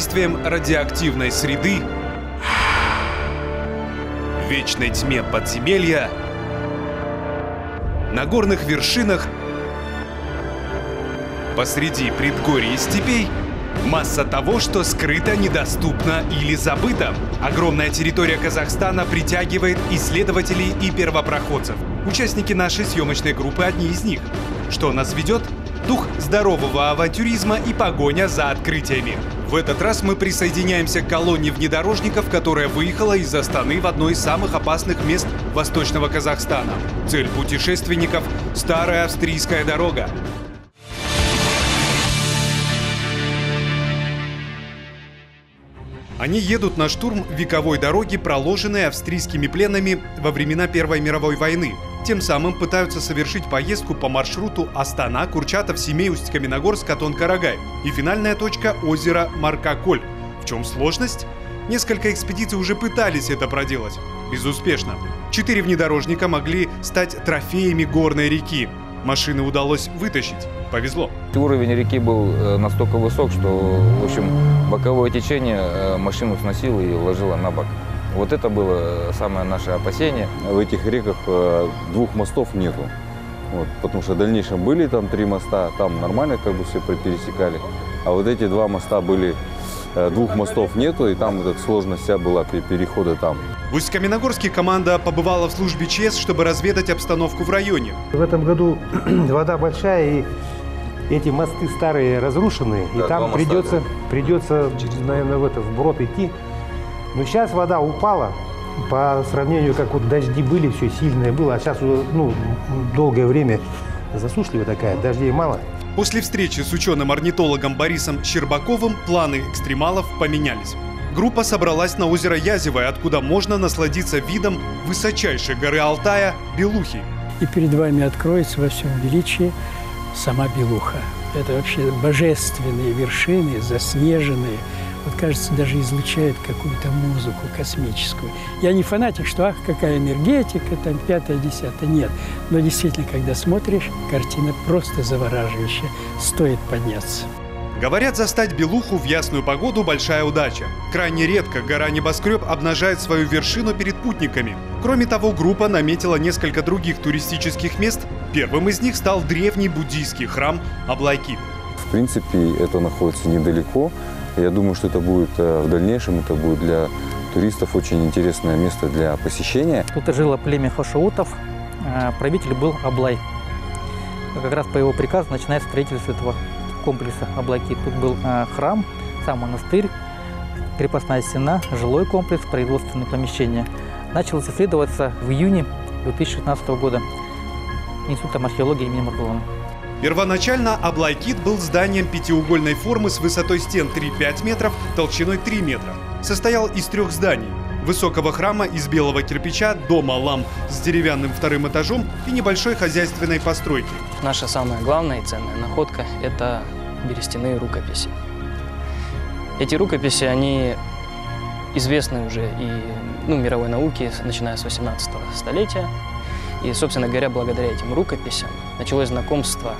Под действием радиоактивной среды, вечной тьме подземелья, на горных вершинах, посреди предгорий и степей – Масса того, что скрыто, недоступно или забыто. Огромная территория Казахстана притягивает исследователей и первопроходцев. Участники нашей съемочной группы одни из них. Что нас ведет? Дух здорового авантюризма и погоня за открытиями. В этот раз мы присоединяемся к колонне внедорожников, которая выехала из Астаны в одно из самых опасных мест Восточного Казахстана. Цель путешественников – старая австрийская дорога. Они едут на штурм вековой дороги, проложенной австрийскими пленами во времена Первой мировой войны. Тем самым пытаются совершить поездку по маршруту Астана, Курчатов, Семей, Усть-Каменогорск, Катон-Карагай и финальная точка озера Маркаколь. В чем сложность? Несколько экспедиций уже пытались это проделать. Безуспешно. Четыре внедорожника могли стать трофеями горной реки. Машины удалось вытащить. Повезло. Уровень реки был э, настолько высок, что, в общем, боковое течение э, машину сносило и ложило на бок. Вот это было самое наше опасение. В этих реках э, двух мостов нету. Вот, потому что в дальнейшем были там три моста, там нормально как бы все пересекали. А вот эти два моста были, двух мостов нету, и там вот эта сложность вся была перехода там. В Усть-Каменогорске команда побывала в службе ЧС, чтобы разведать обстановку в районе. В этом году вода большая, и эти мосты старые разрушены, да, и там придется, придется, наверное, в это вброд идти. Но сейчас вода упала, по сравнению, как вот дожди были, все сильное было, а сейчас уже, ну, долгое время засушливая такая, дождей мало. После встречи с ученым-орнитологом Борисом Щербаковым планы экстремалов поменялись. Группа собралась на озеро Язевое, откуда можно насладиться видом высочайшей горы Алтая – Белухи. И перед вами откроется во всем величии сама Белуха. Это вообще божественные вершины, заснеженные. Вот, кажется, даже излучает какую-то музыку космическую. Я не фанатик, что ах, какая энергетика, там пятое, десятое. Нет. Но действительно, когда смотришь, картина просто завораживающая. Стоит подняться. Говорят, застать Белуху в ясную погоду – большая удача. Крайне редко гора Небоскреб обнажает свою вершину перед путниками. Кроме того, группа наметила несколько других туристических мест. Первым из них стал древний буддийский храм Аблайкит. В принципе, это находится недалеко. Я думаю, что это будет э, в дальнейшем, это будет для туристов очень интересное место для посещения. Тут жило племя хашаутов, э, правитель был Аблай. Как раз по его приказу начинается строительство этого комплекса Облаки. Тут был э, храм, сам монастырь, крепостная стена, жилой комплекс, производственные помещения. Начал исследоваться в июне 2016 года Институтом археологии имени Маргулана. Первоначально Аблайкит был зданием пятиугольной формы с высотой стен 3-5 метров, толщиной 3 метра. Состоял из трех зданий – высокого храма из белого кирпича, дома лам с деревянным вторым этажом и небольшой хозяйственной постройки. Наша самая главная и ценная находка – это берестяные рукописи. Эти рукописи, они известны уже и ну, мировой науке, начиная с 18 столетия. И, собственно говоря, благодаря этим рукописям началось знакомство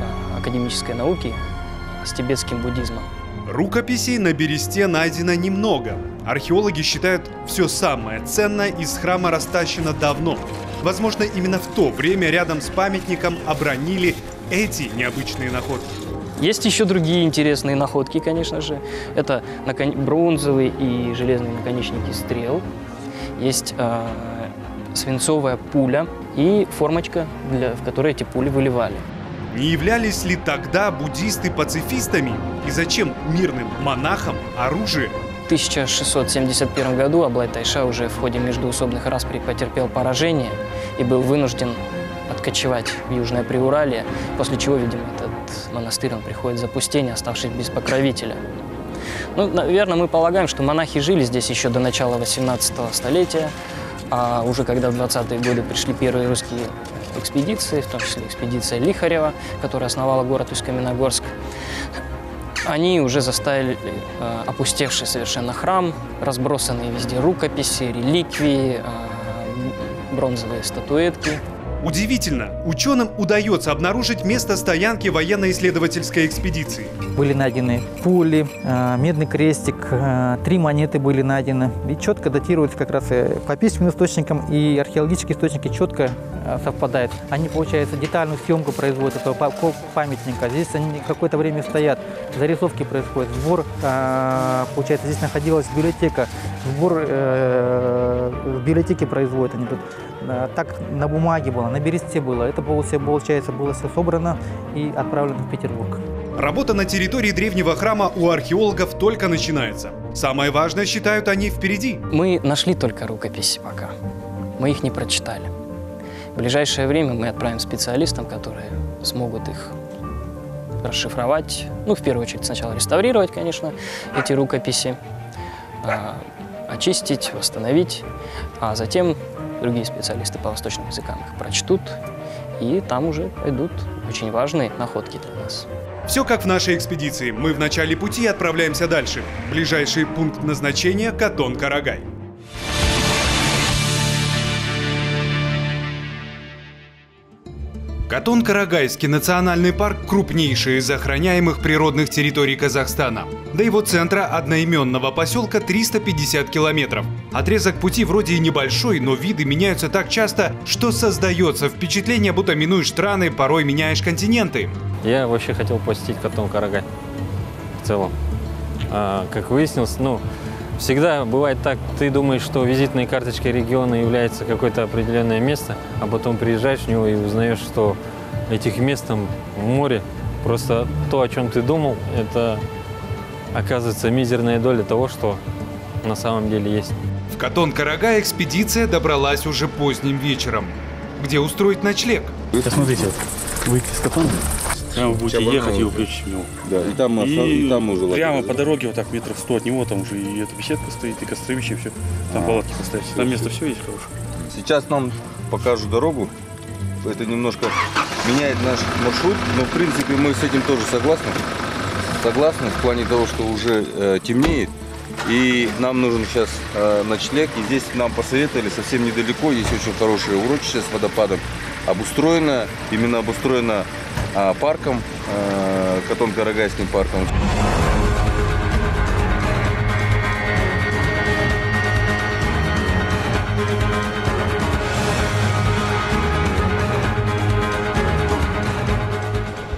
а, академической науки с тибетским буддизмом. Рукописей на бересте найдено немного. Археологи считают, все самое ценное из храма растащено давно. Возможно, именно в то время рядом с памятником обронили эти необычные находки. Есть еще другие интересные находки, конечно же. Это бронзовые и железные наконечники стрел. Есть э, свинцовая пуля и формочка, для, в которой эти пули выливали. Не являлись ли тогда буддисты пацифистами? И зачем мирным монахам оружие? В 1671 году Аблай Тайша уже в ходе междуусобных распри потерпел поражение и был вынужден откочевать в Южное Приуралье, после чего, видимо, этот монастырь он приходит в запустение, оставшись без покровителя. Ну, наверное, мы полагаем, что монахи жили здесь еще до начала 18 столетия, а уже когда в 20-е годы пришли первые русские экспедиции, в том числе экспедиция Лихарева, которая основала город Усть-Каменогорск, они уже заставили э, опустевший совершенно храм, разбросанные везде рукописи, реликвии, э, бронзовые статуэтки. Удивительно, ученым удается обнаружить место стоянки военно-исследовательской экспедиции. Были найдены пули, э, медный крестик, э, три монеты были найдены. И четко датируются как раз э, по письменным источникам и археологические источники четко совпадают. Они, получается, детальную съемку производят этого памятника. Здесь они какое-то время стоят, зарисовки происходят, сбор, получается, здесь находилась библиотека, сбор в библиотеке производят они тут. Так на бумаге было, на бересте было. Это, получается, было все собрано и отправлено в Петербург. Работа на территории древнего храма у археологов только начинается. Самое важное, считают они, впереди. Мы нашли только рукописи пока. Мы их не прочитали. В ближайшее время мы отправим специалистам, которые смогут их расшифровать. Ну, в первую очередь, сначала реставрировать, конечно, эти рукописи, а, очистить, восстановить, а затем другие специалисты по восточным языкам их прочтут, и там уже пойдут очень важные находки для нас. Все как в нашей экспедиции. Мы в начале пути отправляемся дальше. Ближайший пункт назначения – Катон-Карагай. Катон-Карагайский национальный парк – крупнейший из охраняемых природных территорий Казахстана. До его центра одноименного поселка 350 километров. Отрезок пути вроде и небольшой, но виды меняются так часто, что создается впечатление, будто минуешь страны, порой меняешь континенты. Я вообще хотел посетить Катон-Карагай в целом. А, как выяснилось, ну, Всегда бывает так, ты думаешь, что визитной карточкой региона является какое-то определенное место, а потом приезжаешь в него и узнаешь, что этих мест там море. Просто то, о чем ты думал, это оказывается мизерная доля того, что на самом деле есть. В Катон-Карага экспедиция добралась уже поздним вечером. Где устроить ночлег? Посмотрите, выйти из Катона, Прямо будете ехать и него. Да, и там, и, и там уже Прямо по дороге, вот так метров сто от него, там уже и эта беседка стоит, и костровище, и все. Там а, палатки поставить. Там место все есть хорошее. Сейчас нам покажу дорогу. Это немножко меняет наш маршрут, но в принципе мы с этим тоже согласны. Согласны в плане того, что уже э, темнеет. И нам нужен сейчас э, ночлег. И здесь нам посоветовали совсем недалеко. Есть очень хорошее урочище с водопадом. Обустроено, именно обустроено парком, э, Катон-Карагайским парком.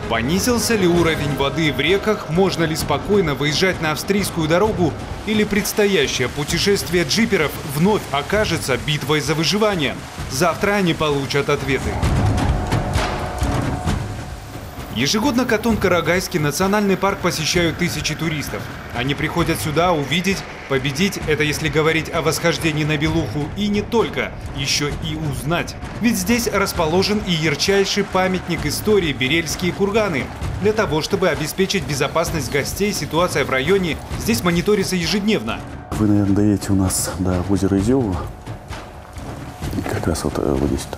Понизился ли уровень воды в реках, можно ли спокойно выезжать на австрийскую дорогу или предстоящее путешествие джиперов вновь окажется битвой за выживание? Завтра они получат ответы. Ежегодно Катон-Карагайский национальный парк посещают тысячи туристов. Они приходят сюда увидеть, победить, это если говорить о восхождении на Белуху, и не только, еще и узнать. Ведь здесь расположен и ярчайший памятник истории Берельские курганы. Для того, чтобы обеспечить безопасность гостей, ситуация в районе здесь мониторится ежедневно. Вы, наверное, доедете у нас до озера Изёва. Как раз вот, э, вот здесь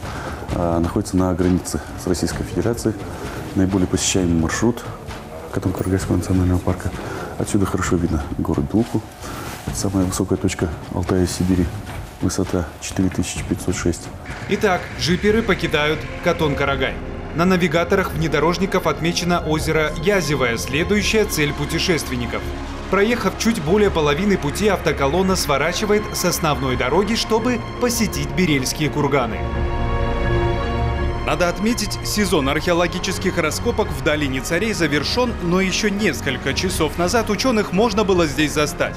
а, находится на границе с Российской Федерацией наиболее посещаемый маршрут Катон-Карагайского национального парка. Отсюда хорошо видно город. Это самая высокая точка Алтая Сибири. Высота 4506. Итак, джиперы покидают Катон-Карагай. На навигаторах внедорожников отмечено озеро Язевое, следующая цель путешественников. Проехав чуть более половины пути, автоколонна сворачивает с основной дороги, чтобы посетить Берельские курганы. Надо отметить, сезон археологических раскопок в долине царей завершен, но еще несколько часов назад ученых можно было здесь застать.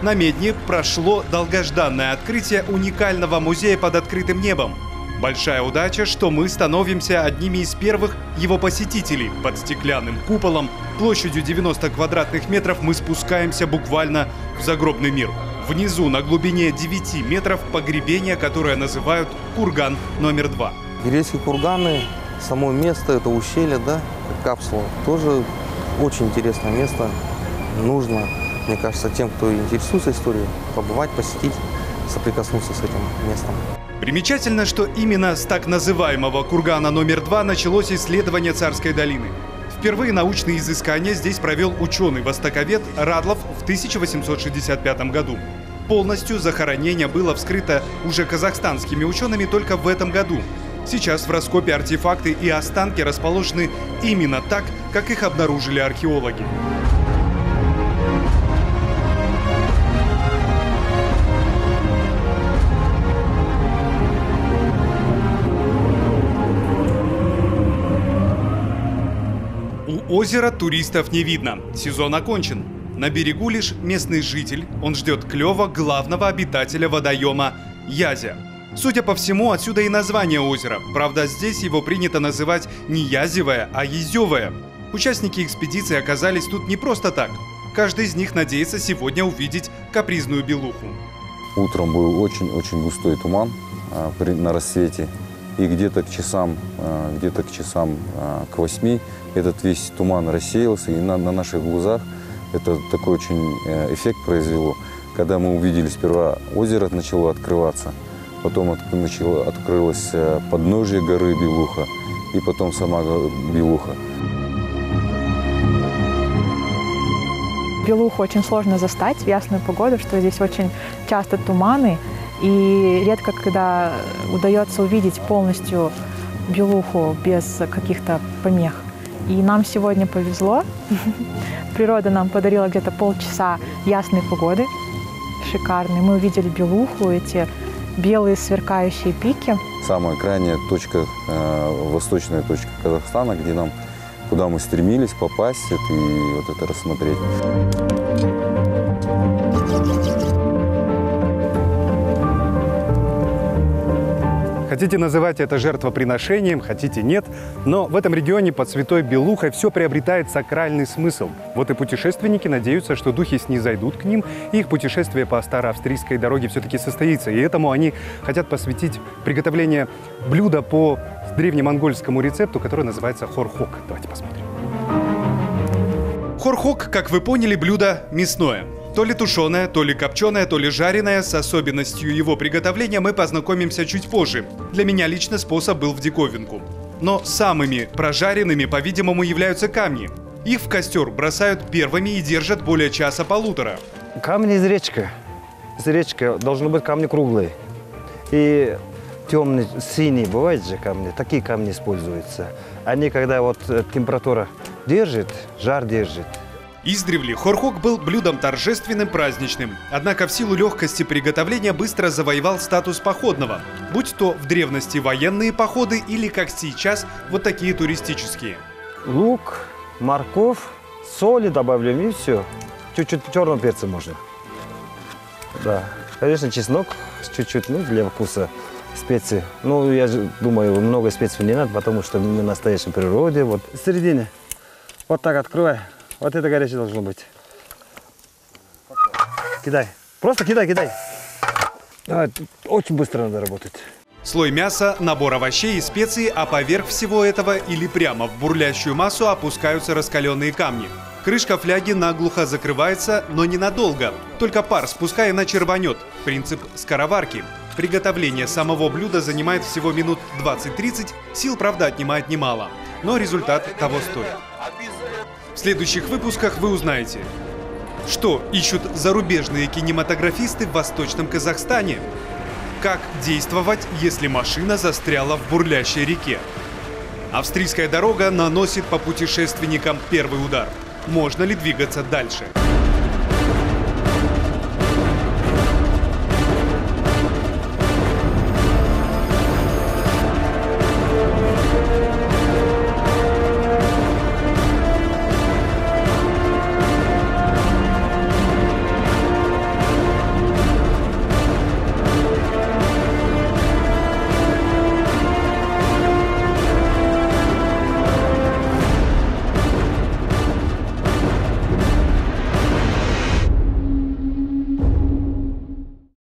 На Медне прошло долгожданное открытие уникального музея под открытым небом. Большая удача, что мы становимся одними из первых его посетителей. Под стеклянным куполом площадью 90 квадратных метров мы спускаемся буквально в загробный мир. Внизу на глубине 9 метров погребение, которое называют курган номер два. Гирейские курганы, само место, это ущелье, да, капсула, тоже очень интересное место. Нужно, мне кажется, тем, кто интересуется историей, побывать, посетить, соприкоснуться с этим местом. Примечательно, что именно с так называемого кургана номер два началось исследование Царской долины. Впервые научные изыскания здесь провел ученый-востоковед Радлов в 1865 году. Полностью захоронение было вскрыто уже казахстанскими учеными только в этом году. Сейчас в раскопе артефакты и останки расположены именно так, как их обнаружили археологи. У озера туристов не видно. Сезон окончен. На берегу лишь местный житель. Он ждет клёва главного обитателя водоема – Язя. Судя по всему, отсюда и название озера. Правда, здесь его принято называть не Язевое, а Езевое. Участники экспедиции оказались тут не просто так. Каждый из них надеется сегодня увидеть капризную белуху. Утром был очень-очень густой туман а, на рассвете. И где-то к часам, а, где-то к часам а, к восьми этот весь туман рассеялся, и на, на наших глазах это такой очень э, эффект произвело. Когда мы увидели сперва озеро начало открываться, потом от, начало, открылось э, подножие горы Белуха, и потом сама Белуха. Белуху очень сложно застать в ясную погоду, что здесь очень часто туманы, и редко когда удается увидеть полностью белуху без каких-то помех. И нам сегодня повезло. Природа нам подарила где-то полчаса ясной погоды, шикарной. Мы увидели белуху, эти белые сверкающие пики. Самая крайняя точка, э, восточная точка Казахстана, где нам, куда мы стремились попасть это, и вот это рассмотреть. Хотите называть это жертвоприношением, хотите нет, но в этом регионе под Святой Белухой все приобретает сакральный смысл. Вот и путешественники надеются, что духи снизойдут к ним, и их путешествие по староавстрийской дороге все-таки состоится. И этому они хотят посвятить приготовление блюда по древнемонгольскому рецепту, который называется хорхок. Давайте посмотрим. Хорхок, как вы поняли, блюдо мясное. То ли тушеное, то ли копченое, то ли жареное. С особенностью его приготовления мы познакомимся чуть позже. Для меня лично способ был в диковинку. Но самыми прожаренными, по-видимому, являются камни. Их в костер бросают первыми и держат более часа-полутора. Камни из речки. Из речки должны быть камни круглые. И темные, синие бывают же камни, такие камни используются. Они, когда вот э, температура держит, жар держит, Издревле хорхок был блюдом торжественным, праздничным. Однако в силу легкости приготовления быстро завоевал статус походного. Будь то в древности военные походы или, как сейчас, вот такие туристические. Лук, морковь, соли добавляем и все. Чуть-чуть черного перца можно. Да. Конечно, чеснок чуть-чуть, ну, для вкуса специи. Ну, я думаю, много специй не надо, потому что мы в настоящей природе. Вот в середине. Вот так открывай. Вот это горячее должно быть. Кидай. Просто кидай, кидай. Давай, очень быстро надо работать. Слой мяса, набор овощей и специй, а поверх всего этого или прямо в бурлящую массу опускаются раскаленные камни. Крышка фляги наглухо закрывается, но ненадолго. Только пар спуская иначе рванет. Принцип скороварки. Приготовление самого блюда занимает всего минут 20-30, сил, правда, отнимает немало. Но результат того стоит. В следующих выпусках вы узнаете, что ищут зарубежные кинематографисты в Восточном Казахстане, как действовать, если машина застряла в бурлящей реке. Австрийская дорога наносит по путешественникам первый удар. Можно ли двигаться дальше?